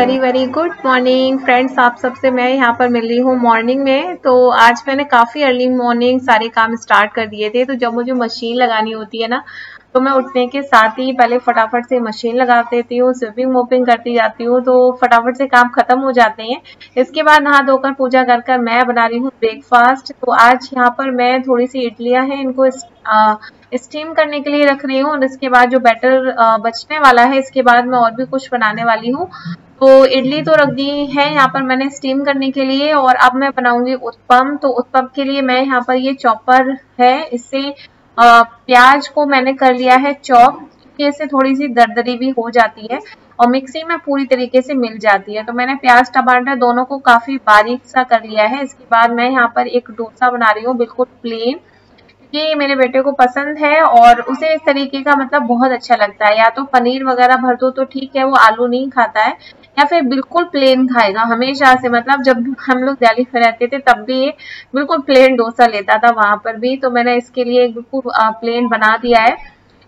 Very very good morning friends आप सबसे मैं यहाँ पर मिल रही हूँ मॉर्निंग में। तो आज मैंने काफ़ी अर्ली मॉर्निंग सारे काम स्टार्ट कर दिए थे। तो जब मुझे मशीन लगानी होती है ना तो मैं उठने के साथ ही पहले फटाफट से मशीन लगा देती हूँ स्विपिंग वोपिंग करती जाती हूँ। तो फटाफट से काम खत्म हो जाते हैं। इसके बाद नहा धोकर पूजा कर मैं बना रही हूँ ब्रेकफास्ट तो आज यहाँ पर मैं थोड़ी सी इडलियाँ हैं, इनको स्टीम करने के लिए रख रही हूँ और इसके बाद जो बैटर बचने वाला है, इसके बाद मैं और भी कुछ बनाने वाली हूँ। तो इडली तो रख दी है यहाँ पर मैंने स्टीम करने के लिए और अब मैं बनाऊँगी उत्पम। तो उत्पम के लिए मैं यहाँ पर ये चॉपर है इससे प्याज को मैंने कर लिया है चॉप इससे थोड़ी सी दरदरी भी हो जाती है और मिक्सी में पूरी तरीके से मिल जाती है। तो मैंने प्याज, टमाटर दोनों को काफ़ी बारीक सा कर लिया है। इसके बाद मैं यहाँ पर एक डोसा बना रही हूँ, बिल्कुल प्लेन ये मेरे बेटे को पसंद है और उसे इस तरीके का मतलब बहुत अच्छा लगता है। या तो पनीर वगैरह भर दो तो ठीक है, वो आलू नहीं खाता है, या फिर बिल्कुल प्लेन खाएगा। हमेशा से मतलब जब हम लोग दिल्ली में रहते थे, तब भी ये बिल्कुल प्लेन डोसा लेता था वहाँ पर भी। तो मैंने इसके लिए बिल्कुल प्लेन बना दिया है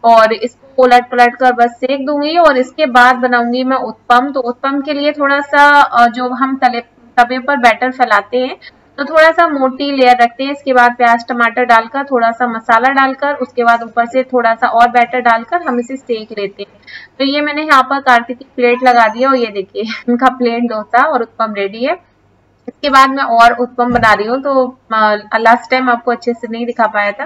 और इसको उलट पलट कर बस सेक दूँगी और इसके बाद बनाऊँगी मैं उत्पम। तो उत्पम के लिए थोड़ा सा जो हम तले, तवे पर बैटर फैलाते हैं तो थोड़ा सा मोटी लेयर रखते हैं, इसके बाद प्याज, टमाटर डालकर थोड़ा सा मसाला डालकर, उसके बाद ऊपर से थोड़ा सा और बैटर डालकर हम इसे सेक लेते हैं। तो ये मैंने यहाँ पर कार्तिक की प्लेट लगा दिया और ये देखिए, इनका प्लेट डोसा और उत्पम रेडी है। इसके बाद मैं और उत्पम बना रही हूँ तो लास्ट टाइम आपको अच्छे से नहीं दिखा पाया था।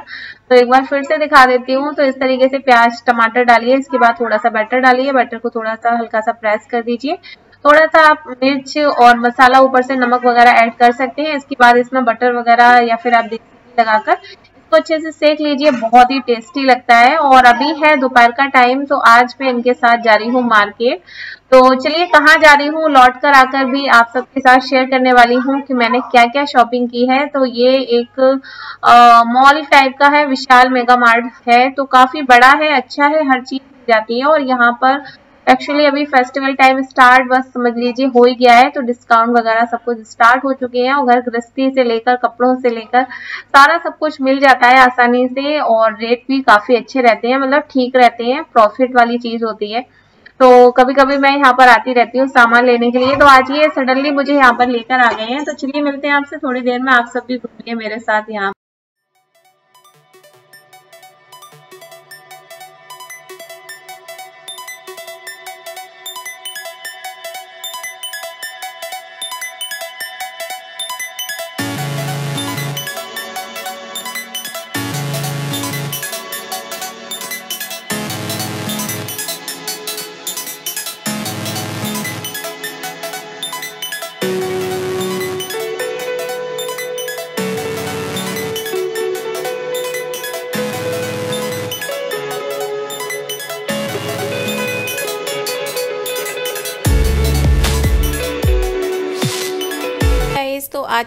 तो एक बार फिर से दिखा देती हूँ तो इस तरीके से प्याज, टमाटर डालिए, इसके बाद थोड़ा सा बैटर डालिए बैटर को थोड़ा सा हल्का सा प्रेस कर दीजिए। थोड़ा सा आप मिर्च और मसाला ऊपर से नमक वगैरह ऐड कर सकते हैं। इसके बाद इसमें बटर वगैरह या फिर आप देसी लगाकर इसको अच्छे से सेक लीजिए। बहुत ही टेस्टी लगता है और अभी है दोपहर का टाइम तो आज मैं इनके साथ जा रही हूँ मार्केट तो चलिए, कहाँ जा रही हूँ? लौट कर आकर भी आप सबके साथ शेयर करने वाली हूँ कि मैंने क्या क्या शॉपिंग की है। तो ये एक मॉल टाइप का है, विशाल मेगा मार्ट है। तो काफ़ी बड़ा है अच्छा है, हर चीज़ जाती है और यहाँ पर एक्चुअली अभी फेस्टिवल टाइम स्टार्ट बस समझ लीजिए, हो ही गया है तो डिस्काउंट वगैरह सब कुछ स्टार्ट हो चुके हैं, और घर गृहस्थी से लेकर, कपड़ों से लेकर, सारा सब कुछ मिल जाता है आसानी से, और रेट भी काफ़ी अच्छे रहते हैं मतलब ठीक रहते हैं प्रॉफिट वाली चीज़ होती है। तो कभी कभी मैं यहाँ पर आती रहती हूँ सामान लेने के लिए तो आज ये सडनली मुझे यहाँ पर लेकर आ गए हैं तो चलिए मिलते हैं आपसे, थोड़ी देर में आप सब भी घूमिए मेरे साथ यहाँ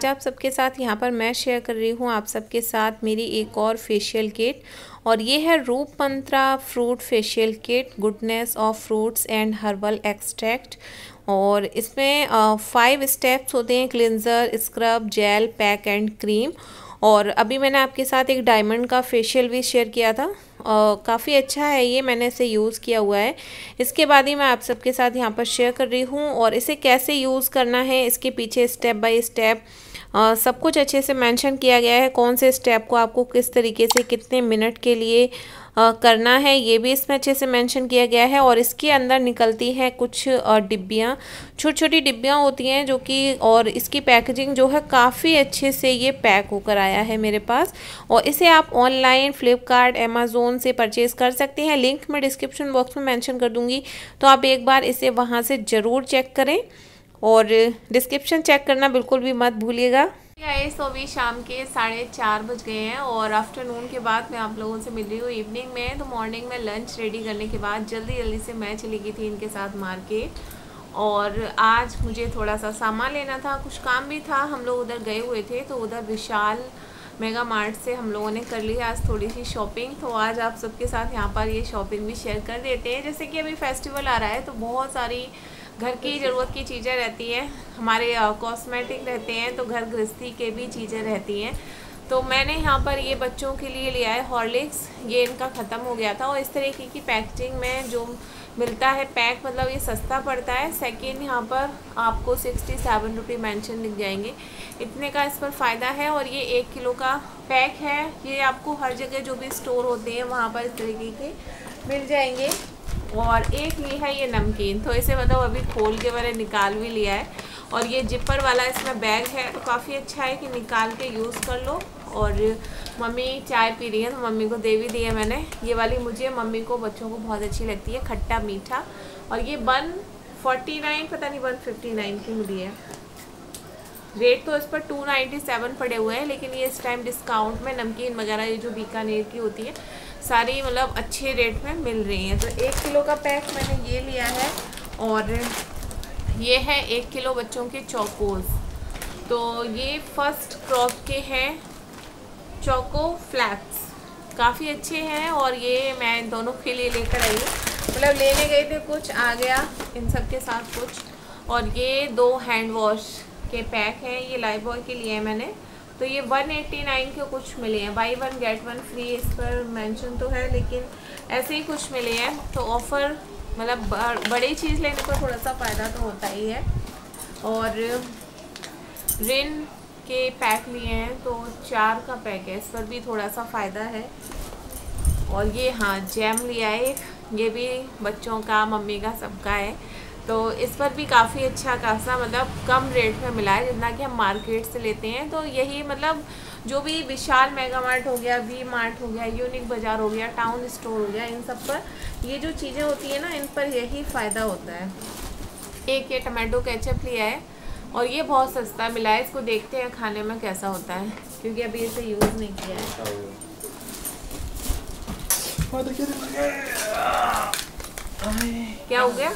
आज आप सबके साथ यहाँ पर मैं शेयर कर रही हूँ आप सबके साथ मेरी एक और फेशियल किट और ये है Roop Mantra fruit facial kit goodness of fruits and herbal extract और इसमें फाइव स्टेप्स होते हैं cleanser scrub gel pack and cream और अभी मैंने आपके साथ एक डायमंड का फेशियल भी शेयर किया था। काफ़ी अच्छा है, ये मैंने इसे यूज़ किया हुआ है। इसके बाद ही मैं आप सबके साथ यहाँ पर शेयर कर रही हूँ और इसे कैसे यूज़ करना है, इसके पीछे स्टेप बाय स्टेप सब कुछ अच्छे से मेंशन किया गया है, कौन से स्टेप को आपको किस तरीके से कितने मिनट के लिए करना है, ये भी इसमें अच्छे से मेंशन किया गया है और इसके अंदर निकलती हैं कुछ डिब्बियाँ। छोटी छोटी डिब्बियाँ होती हैं जो कि, और इसकी पैकेजिंग जो है काफ़ी अच्छे से ये पैक होकर आया है मेरे पास। और इसे आप ऑनलाइन फ्लिपकार्ट अमेज़ोन से परचेज़ कर सकते हैं। लिंक मैं डिस्क्रिप्शन बॉक्स में मैंशन कर दूँगी। तो आप एक बार इसे वहाँ से ज़रूर चेक करें। और डिस्क्रिप्शन चेक करना बिल्कुल भी मत भूलिएगा। गाइस तो अभी शाम के साढ़े चार बज गए हैं और आफ्टरनून के बाद मैं आप लोगों से मिल रही हूँ इवनिंग में। तो मॉर्निंग में लंच रेडी करने के बाद जल्दी जल्दी से मैं चली गई थी इनके साथ मार्केट और आज मुझे थोड़ा सा सामान लेना था, कुछ काम भी था। हम लोग उधर गए हुए थे तो उधर विशाल मेगा मार्ट से हम लोगों ने कर ली आज थोड़ी सी शॉपिंग तो आज आप सबके साथ यहाँ पर ये शॉपिंग भी शेयर कर देते हैं। जैसे कि अभी फेस्टिवल आ रहा है तो बहुत सारी घर की ज़रूरत की चीज़ें रहती हैं, हमारे कॉस्मेटिक रहते हैं तो घर गृहस्थी के भी चीज़ें रहती हैं। तो मैंने यहाँ पर ये बच्चों के लिए लिया है हॉर्लिक्स ये इनका ख़त्म हो गया था और इस तरीके की पैकेजिंग में जो मिलता है पैक मतलब ये सस्ता पड़ता है। सेकेंड यहाँ पर आपको सिक्सटी सेवन रुपी मैंशन दिख जाएँगे। इतने का इस पर फ़ायदा है और ये एक किलो का पैक है। ये आपको हर जगह जो भी स्टोर होते हैं, वहाँ पर इस तरीके के मिल जाएँगे। और एक ये है ये नमकीन। तो इसे मतलब अभी खोल के मैंने निकाल भी लिया है। और ये जिपर वाला इसमें बैग है तो काफ़ी अच्छा है कि निकाल के यूज़ कर लो। और मम्मी चाय पी रही है तो मम्मी को दे भी दी है मैंने। ये वाली मुझे मम्मी को, बच्चों को बहुत अच्छी लगती है, खट्टा मीठा। और ये वन फोर्टी नाइन, पता नहीं, वन फिफ्टी नाइन की मिली है। रेट तो इस पर टू नाइन्टी सेवन पड़े हुए हैं, लेकिन ये इस टाइम डिस्काउंट में नमकीन वगैरह ये जो बीकानेर की होती है सारी मतलब अच्छे रेट में मिल रही हैं। तो एक किलो का पैक मैंने ये लिया है और ये है एक किलो बच्चों के चौकोज़ तो ये फ़र्स्ट क्रॉप के हैं चोको फ्लैक्स काफ़ी अच्छे हैं और ये मैं दोनों के लिए लेकर आई हूँ। मतलब लेने गए थे कुछ, आ गया इन सब के साथ कुछ। और ये दो हैंड वॉश के पैक हैं, ये लाइफ बॉय के लिए मैंने। तो ये 189 के कुछ मिले हैं। Buy one get one free इस पर मेंशन तो है, लेकिन ऐसे ही कुछ मिले हैं। तो ऑफ़र मतलब बड़ी चीज़ लेने पर थोड़ा सा फ़ायदा तो होता ही है। और रिन के पैक लिए हैं तो चार का पैक है। इस पर भी थोड़ा सा फ़ायदा है। और ये हाँ जैम लिया है ये भी बच्चों का, मम्मी का सबका है। तो इस पर भी काफ़ी अच्छा खासा मतलब कम रेट में मिला है जितना कि हम मार्केट से लेते हैं। तो यही मतलब जो भी विशाल मेगा मार्ट हो गया वी मार्ट हो गया यूनिक बाज़ार हो गया टाउन स्टोर हो गया इन सब पर ये जो चीज़ें होती हैं ना इन पर यही फ़ायदा होता है। एक ये टमाटो केचप लिया है और ये बहुत सस्ता मिला है। इसको देखते हैं खाने में कैसा होता है क्योंकि अभी इसे यूज़ नहीं किया है। क्या हो गया?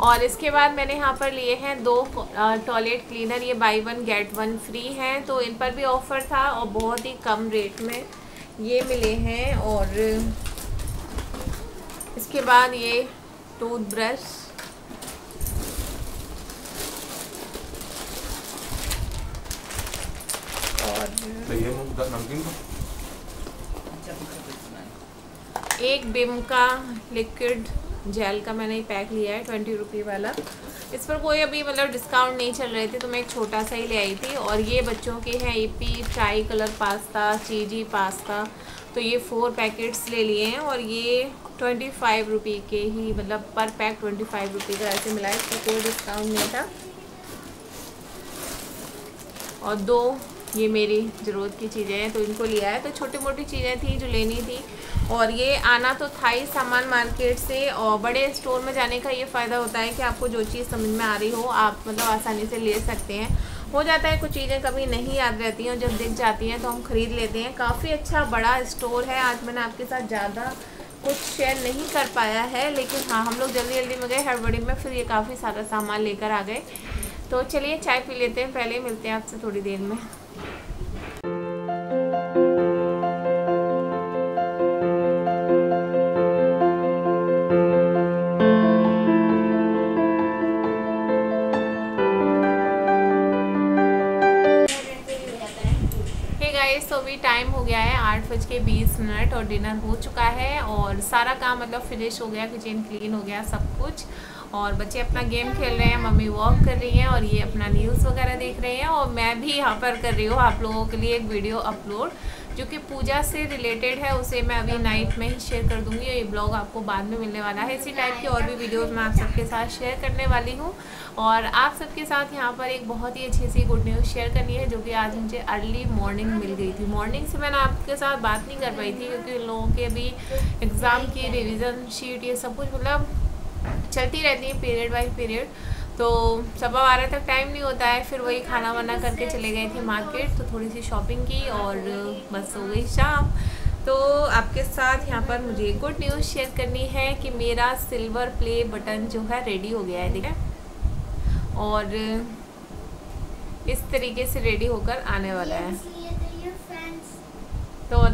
और इसके बाद मैंने यहाँ पर लिए हैं दो टॉयलेट क्लीनर ये buy one get one free हैं। तो इन पर भी ऑफ़र था और बहुत ही कम रेट में ये मिले हैं। और इसके बाद ये टूथब्रश एक बिम का लिक्विड जेल का मैंने पैक लिया है, ट्वेंटी रुपी वाला। इस पर कोई अभी मतलब डिस्काउंट नहीं चल रहे थे तो मैं एक छोटा सा ही ले आई थी। और ये बच्चों के हैं EP tri colour pasta cheesy pasta तो ये फोर पैकेट्स ले लिए हैं और ये ट्वेंटी फाइव रुपी के ही मतलब पर पैक ट्वेंटी फाइव रुपी का ऐसे मिला इसका कोई डिस्काउंट नहीं था। और दो ये मेरी ज़रूरत की चीज़ें हैं तो इनको लिया है। तो छोटी मोटी चीज़ें थी जो लेनी थी। और ये आना तो था ही सामान मार्केट से, और बड़े स्टोर में जाने का ये फ़ायदा होता है कि आपको जो चीज़ समझ में आ रही हो, आप मतलब आसानी से ले सकते हैं। हो जाता है, कुछ चीज़ें कभी नहीं याद रहती हैं जब दिख जाती हैं तो हम ख़रीद लेते हैं। काफ़ी अच्छा बड़ा स्टोर है। आज मैंने आपके साथ ज़्यादा कुछ शेयर नहीं कर पाया है, लेकिन हाँ हम लोग जल्दी जल्दी में गए, हड़बड़ी में फिर ये काफ़ी सारा सामान लेकर आ गए। तो चलिए चाय पी लेते हैं, पहले ही मिलते हैं आपसे थोड़ी देर में। तो अभी टाइम हो गया है आठ बज के बीस मिनट और डिनर हो चुका है और सारा काम मतलब फिनिश हो गया किचन क्लीन हो गया, सब कुछ। और बच्चे अपना गेम खेल रहे हैं, मम्मी वॉक कर रही हैं और ये अपना न्यूज़ वगैरह देख रहे हैं और मैं भी यहाँ पर कर रही हूँ आप लोगों के लिए एक वीडियो अपलोड जो कि पूजा से रिलेटेड है, उसे मैं अभी नाइट में ही शेयर कर दूँगी। ये ब्लॉग आपको बाद में मिलने वाला है। इसी टाइप की और भी वीडियोज़ मैं आप सबके साथ शेयर करने वाली हूँ। और आप सबके साथ यहाँ पर एक बहुत ही अच्छी सी गुड न्यूज़ शेयर करनी है, जो कि आज मुझे अर्ली मॉर्निंग मिल गई थी। मॉर्निंग से मैंने आपके साथ बात नहीं कर पाई थी, क्योंकि उन लोगों के अभी एग्ज़ाम की रिविज़न शीट ये सब कुछ मतलब चलती रहती है पीरियड बाई पीरियड। तो सवा बारह तक टाइम नहीं होता है, फिर वही खाना वाना करके चले गए थे मार्केट तो थोड़ी सी शॉपिंग की और बस हो गई शाम। तो आपके साथ यहाँ पर मुझे गुड न्यूज़ शेयर करनी है कि मेरा सिल्वर प्ले बटन जो है रेडी हो गया है है? और इस तरीके से रेडी होकर आने वाला है।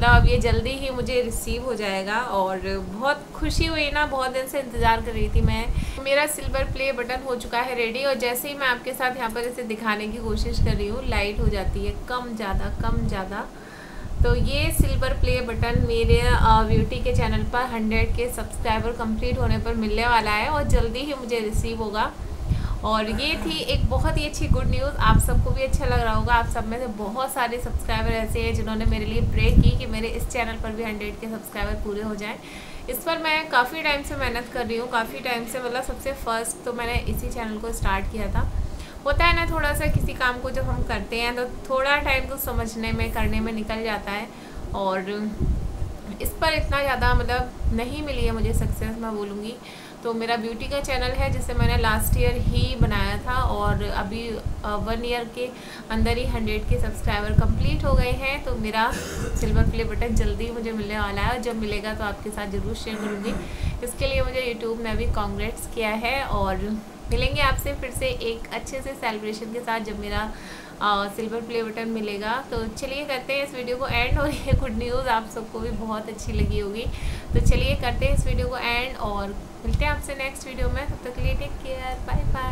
मतलब अब ये जल्दी ही मुझे रिसीव हो जाएगा और बहुत खुशी हुई ना, बहुत दिन से इंतज़ार कर रही थी मैं। मेरा सिल्वर प्ले बटन हो चुका है रेडी और जैसे ही मैं आपके साथ यहाँ पर इसे दिखाने की कोशिश कर रही हूँ लाइट हो जाती है कम ज़्यादा कम ज़्यादा। तो ये सिल्वर प्ले बटन मेरे ब्यूटी के चैनल पर हंड्रेड के सब्सक्राइबर कंप्लीट होने पर मिलने वाला है और जल्दी ही मुझे रिसीव होगा। और ये थी एक बहुत ही अच्छी गुड न्यूज़ आप सबको भी अच्छा लग रहा होगा। आप सब में से बहुत सारे सब्सक्राइबर ऐसे हैं जिन्होंने मेरे लिए प्रे की कि मेरे इस चैनल पर भी हंड्रेड के सब्सक्राइबर पूरे हो जाएँ। इस पर मैं काफ़ी टाइम से मेहनत कर रही हूँ। काफ़ी टाइम से मतलब सबसे फ़र्स्ट तो मैंने इसी चैनल को स्टार्ट किया था। होता है ना थोड़ा सा किसी काम को जब हम करते हैं तो थोड़ा टाइम तो समझने में, करने में निकल जाता है। और इस पर इतना ज़्यादा मतलब नहीं मिली है मुझे सक्सेस मैं बोलूँगी। तो मेरा ब्यूटी का चैनल है, जिसे मैंने लास्ट ईयर ही बनाया था और अभी वन ईयर के अंदर ही हंड्रेड के सब्सक्राइबर कंप्लीट हो गए हैं। तो मेरा सिल्वर प्ले बटन जल्दी मुझे मिलने वाला है और जब मिलेगा तो आपके साथ ज़रूर शेयर करूँगी। इसके लिए मुझे यूट्यूब ने भी कॉन्ग्रेट्स किया है और मिलेंगे आपसे फिर से एक अच्छे से सेलिब्रेशन के साथ जब मेरा सिल्वर प्ले बटन मिलेगा। तो चलिए करते हैं इस वीडियो को एंड और ये गुड न्यूज़ आप सबको भी बहुत अच्छी लगी होगी। तो चलिए करते हैं इस वीडियो को एंड और मिलते हैं आपसे नेक्स्ट वीडियो में। तब तक के लिए टेक केयर बाय बाय